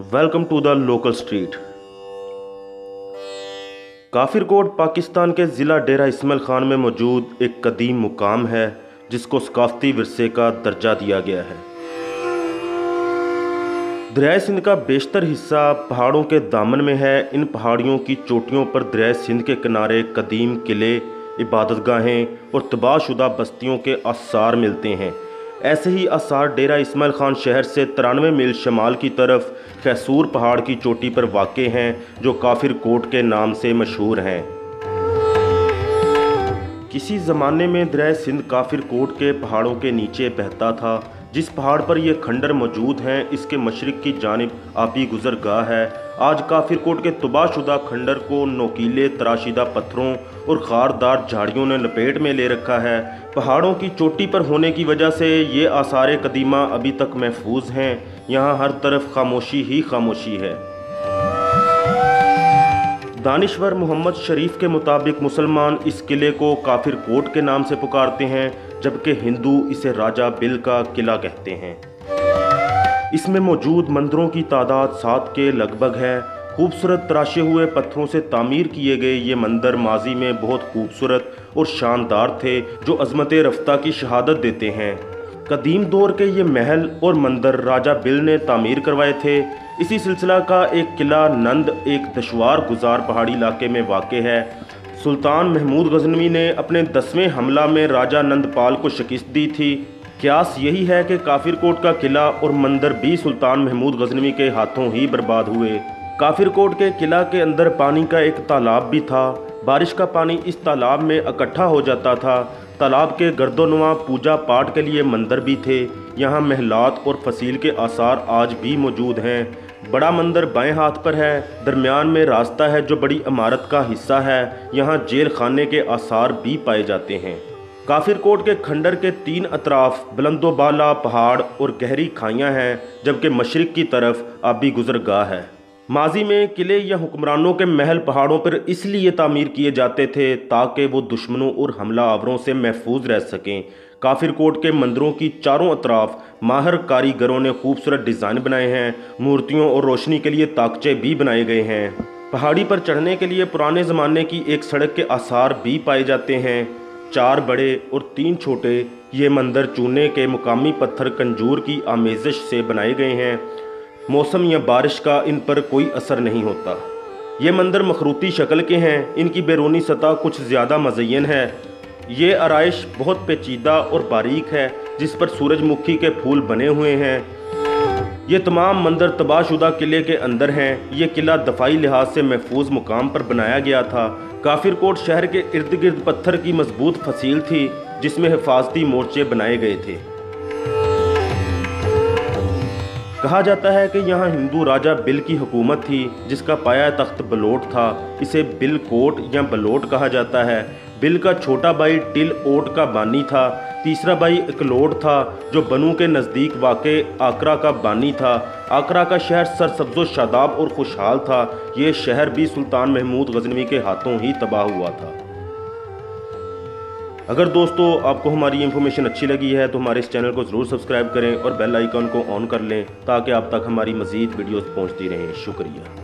Welcome to the local street. Kafirkot Pakistan के ज़िला डेरा इसमाइल ख़ान में मौजूद एक कदीम मुकाम है, जिसको सकाफती वरसे का दर्जा दिया गया है। दरिया सिंध का बेशतर हिस्सा पहाड़ों के दामन में है। इन पहाड़ियों की चोटियों पर दरिया सिंध के किनारे कदीम किले, इबादतगाहें और तबाहशुदा बस्तियों के आसार मिलते हैं। ऐसे ही आसार डेरा इसमाइल खान शहर से तिरानवे मील शमाल की तरफ़ कैसूर पहाड़ की चोटी पर वाक़ हैं, जो काफिर कोट के नाम से मशहूर हैं। किसी ज़माने में दरिया सिंध काफिर कोट के पहाड़ों के नीचे बहता था। जिस पहाड़ पर यह खंडर मौजूद हैं, इसके मशरक़ की जानब आबी गुजरगाह है। आज काफिर कोट के तबाहशुदा खंडर को नोकीले, तराशीदा पत्थरों और खारदार झाड़ियों ने लपेट में ले रखा है। पहाड़ों की चोटी पर होने की वजह से ये आसार कदीमा अभी तक महफूज हैं। यहाँ हर तरफ़ खामोशी ही खामोशी है। दानिश्वर मोहम्मद शरीफ के मुताबिक मुसलमान इस किले को काफिर कोट के नाम से पुकारते हैं, जबकि हिंदू इसे राजा बिल का किला कहते हैं। इसमें मौजूद मंदिरों की तादाद सात के लगभग है। खूबसूरत तराशे हुए पत्थरों से तामीर किए गए ये मंदिर माजी में बहुत खूबसूरत और शानदार थे, जो अजमत रफ्ता की शहादत देते हैं। कदीम दौर के ये महल और मंदिर राजा बिल ने तामीर करवाए थे। इसी सिलसिला का एक किला नंद, एक दशवार गुजार पहाड़ी इलाके में वाक़ है। सुल्तान महमूद गजनवी ने अपने दसवें हमला में राजा नंदपाल को शिकस्त दी थी। क्यास यही है कि काफिर कोट का किला और मंदिर भी सुल्तान महमूद गजनवी के हाथों ही बर्बाद हुए। काफिर कोट के किला के अंदर पानी का एक तालाब भी था। बारिश का पानी इस तालाब में इकट्ठा हो जाता था। तालाब के गर्दोनुमा पूजा पाठ के लिए मंदिर भी थे। यहाँ महलात और फसील के आसार आज भी मौजूद हैं। बड़ा मंदिर बाएँ हाथ पर है। दरमियान में रास्ता है जो बड़ी इमारत का हिस्सा है। यहाँ जेल खाने के आसार भी पाए जाते हैं। काफिर कोट के खंडर के तीन अतराफ, बुलंदोबाला पहाड़ और गहरी खाइयाँ हैं, जबकि मशरक़ की तरफ़ आबी गुजरगाह है। माजी में किले या हुक्मरानों के महल पहाड़ों पर इसलिए तामीर किए जाते थे ताकि वो दुश्मनों और हमला आवरों से महफूज रह सकें। काफिर कोट के मंदिरों की चारों अतराफ माहर कारीगरों ने खूबसूरत डिज़ाइन बनाए हैं, मूर्तियों और रोशनी के लिए ताकचे भी बनाए गए हैं। पहाड़ी पर चढ़ने के लिए पुराने ज़माने की एक सड़क के आसार भी पाए जाते हैं। चार बड़े और तीन छोटे, ये मंदिर चूने के मुकामी पत्थर कंजूर की आमेज़श से बनाए गए हैं। मौसम या बारिश का इन पर कोई असर नहीं होता। ये मंदिर मखरूती शक्ल के हैं, इनकी बैरूनी सतह कुछ ज़्यादा मजयन है। ये आरइश बहुत पेचीदा और बारीक है, जिस पर सूरजमुखी के फूल बने हुए हैं। ये तमाम मंदिर तबाहशुदा किले के अंदर हैं। ये किला दफाई लिहाज से महफूज मुकाम पर बनाया गया था। काफिर कोट शहर के इर्द गिर्द पत्थर की मज़बूत फसील थी, जिसमें हिफाजती मोर्चे बनाए गए थे। कहा जाता है कि यहाँ हिंदू राजा बिल की हुकूमत थी, जिसका पाया तख्त बलोट था। इसे बिल कोट या बलोट कहा जाता है। बिल का छोटा भाई टिल ओट का बानी था तीसरा भाई इकलोड था, जो बनू के नज़दीक वाक़ आकरा का बानी था। आकरा का शहर सरसब्जो शादाब और खुशहाल था। ये शहर भी सुल्तान महमूद गजनवी के हाथों ही तबाह हुआ था। अगर दोस्तों, आपको हमारी इन्फॉर्मेशन अच्छी लगी है तो हमारे इस चैनल को ज़रूर सब्सक्राइब करें और बेल आइकन को ऑन कर लें, ताकि आप तक हमारी मज़ीद वीडियोज़ पहुँचती रहें। शुक्रिया।